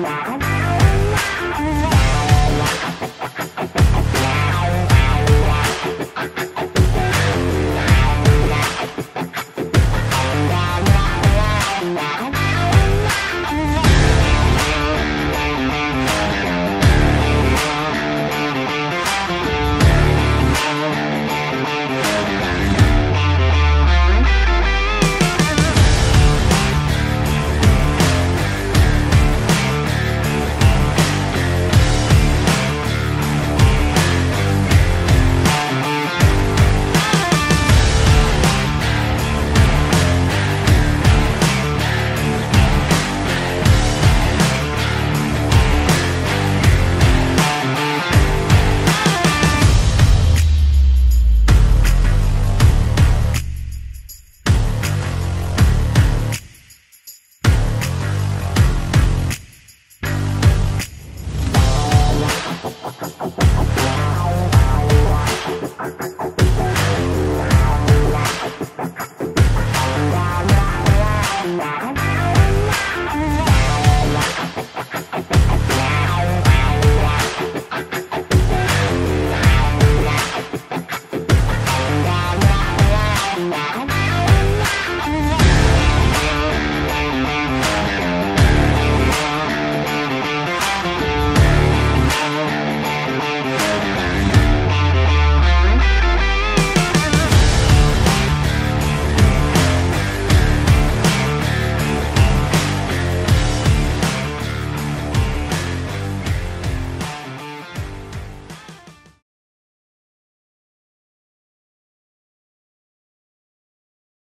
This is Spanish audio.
Wow.